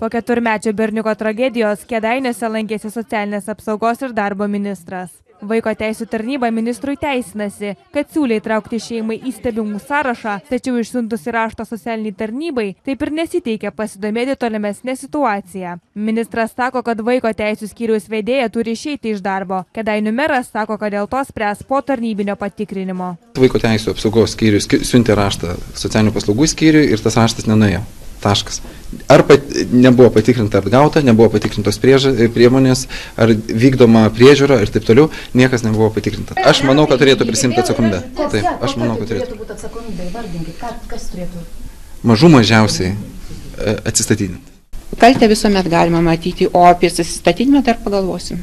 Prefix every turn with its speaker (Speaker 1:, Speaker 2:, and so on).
Speaker 1: Po keturmečio berniuko tragedijos kėdainiuose lankėsi socialinės apsaugos ir darbo ministras. Vaiko teisų tarnyba ministrui teisinasi, kad siūlė įtraukti šeimai į stebimų sąrašą, tačiau išsiuntus įraštą socialiniai tarnybai, taip ir nesiteikia pasidomėti tolimesnė situacija. Ministras sako, kad vaiko teisų skyriaus vedėja turi išeiti iš darbo. Kedainių meras sako, kad dėl to spręs po tarnybinio patikrinimo.
Speaker 2: Vaiko teisų apsaugos skyrius siuntė raštą socialinių paslaugų skyriui ir tas raštas nenuėjo. Taškas. Ar pat, nebuvo patikrinta atgauta, nebuvo patikrintos prieža, priemonės, ar vykdoma priežiūra ir taip toliau, niekas nebuvo patikrinta. Aš manau, kad turėtų prisimti atsakomybę.
Speaker 3: Taip, aš manau, kad turėtų būti atsakomybė, įvardinkit, kas turėtų.
Speaker 2: Mažų mažiausiai e, atsistatydinti.
Speaker 4: Kaltę visuomet galima matyti, o apie atsistatydinimą dar pagalvosim.